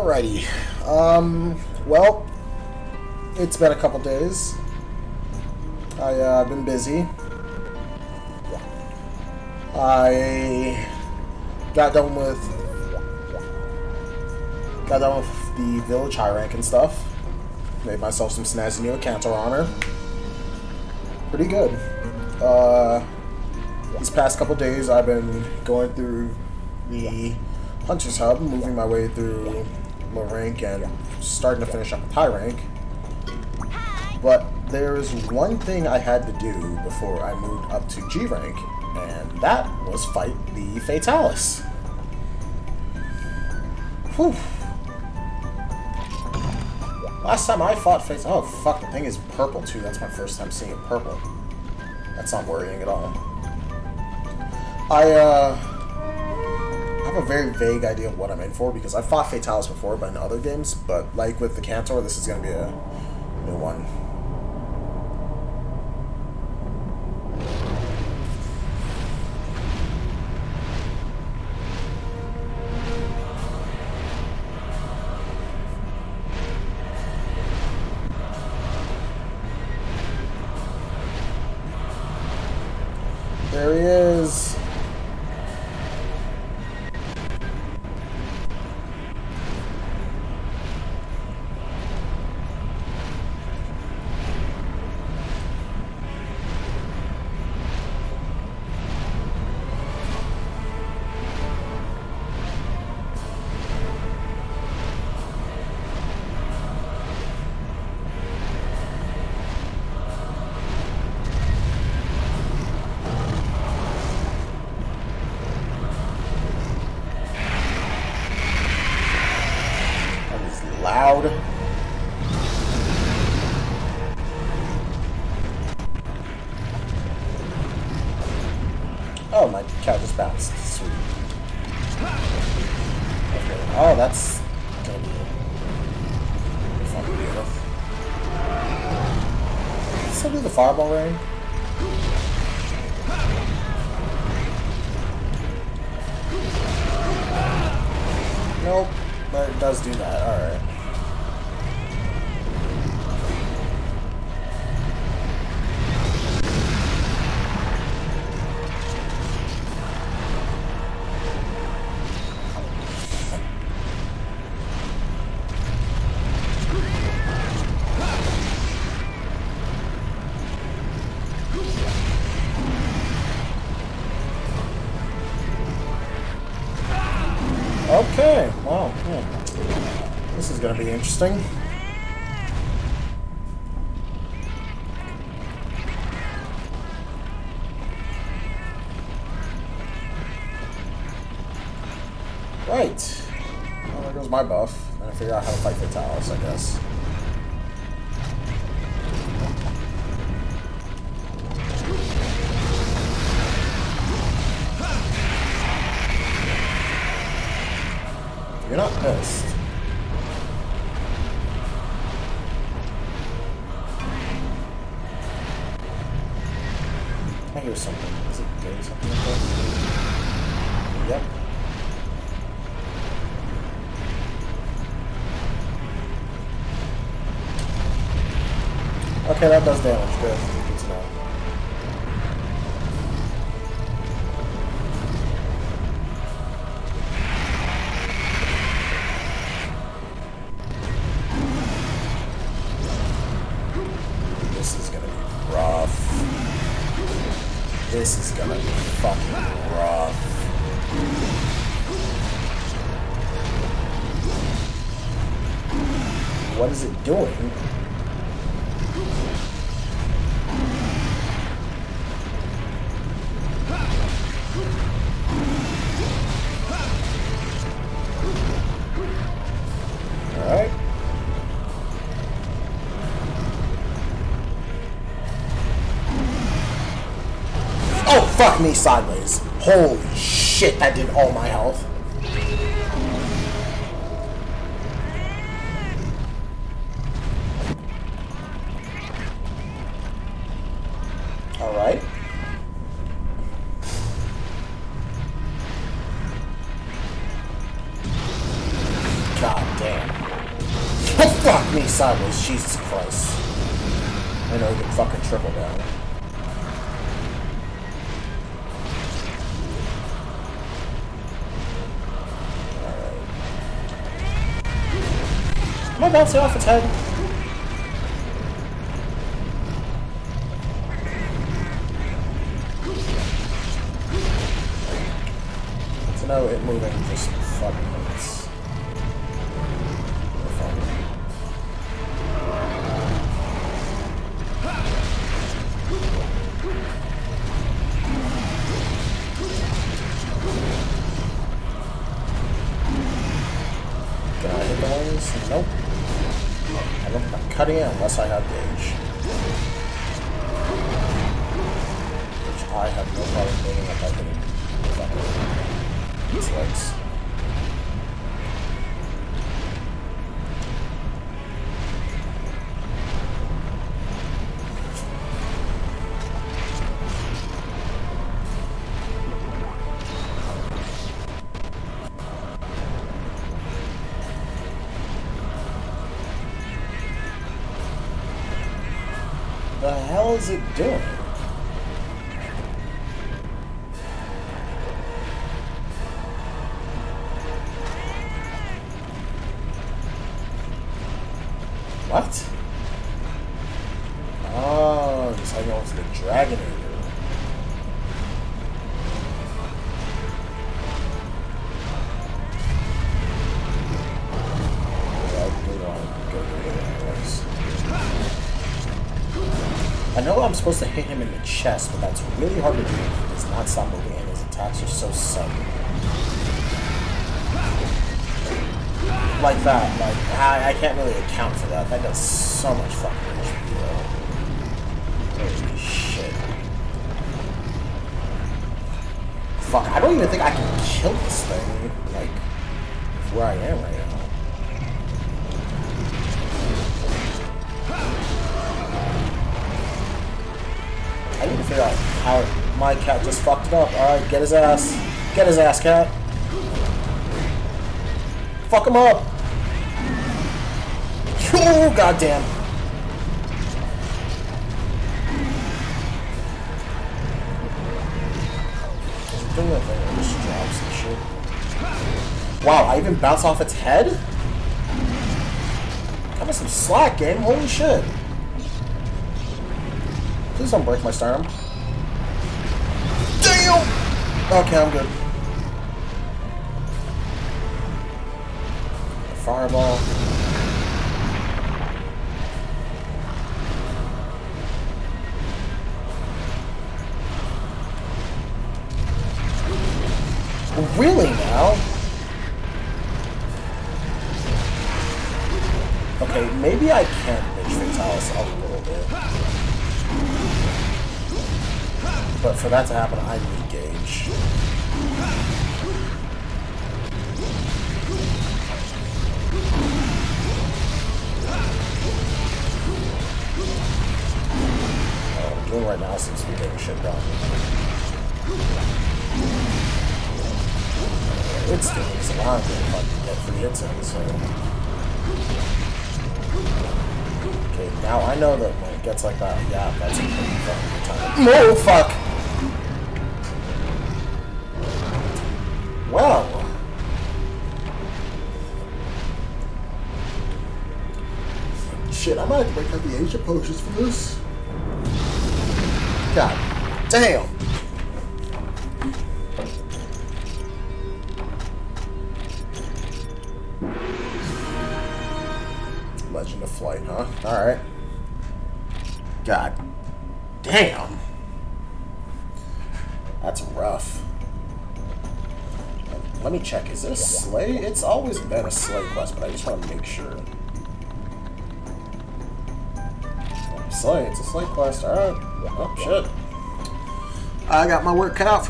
Alrighty. Um, well, it's been a couple days. I, uh, I've been busy. I got done with got done with the village high rank and stuff. Made myself some snazzy new Cantor armor. Pretty good. Uh, these past couple days, I've been going through the Hunter's Hub, moving my way through low rank and starting to finish up with high rank. But there's one thing I had to do before I moved up to G rank, and that was fight the Fatalis. Whew. Last time I fought Fatalis... Oh, fuck, the thing is purple, too. That's my first time seeing it purple. That's not worrying at all. I, uh... have a very vague idea of what I'm in for, because I've fought Fatalis before, but in other games, but, like, with the Cantor, this is gonna be a new one. Oh, my cat just bounced. Sweet. Okay. Oh, that's. Still do the fireball rain? Nope, but it does do that. Alright. This is gonna be interesting. Right. Well, there goes my buff. And I figure out how to fight Fatalis, I guess. I hear something. Is it doing something like that? Yep. Okay, that does damage. Good. What is it doing? Alright. Oh, fuck me sideways. Holy shit, that did all my health. Alright. God damn. Oh, fuck me sideways, Jesus Christ. I know you can fucking triple down. Am I bouncing off its head? Know it moving just fucking hurts. Can I hit the? Nope. I don't, I'm cutting it unless I have gauge. Which I have no problem hitting if I its legs. The hell is it doing? What? Oh, he's hanging on to the Dragonator. I know I'm supposed to hit him in the chest, but that's really hard to do he does not stop moving and his attacks are so sudden. Like that, like, I, I can't really account for that. That does so much fucking. Holy shit. Fuck, I don't even think I can kill this thing, like, where I am right now. I need to figure out how my cat just fucked it up. Alright, get his ass. Get his ass, cat. Fuck him up. Oh, goddamn. Wow, I even bounce off its head? Got me some slack, game. Holy shit. Please don't break my sternum. Damn! Okay, I'm good. Fireball. Really now? Okay, maybe I can bitch Fatalis a little bit. But for that to happen, I need gauge. Shit. It's doing this a lot if I get free hits in, so... Okay, now I know that when it gets like that, yeah, that's a pretty fucking good time. No, fuck! Well... Shit, I might have to break out the ancient potions for this. God damn! Legend of Flight, huh? Alright. God damn! That's rough. Let me check. Is it a slay? It's always been a slay quest, but I just want to make sure. Slay. It's a slay quest. Alright. Oh, shit. I got my work cut out for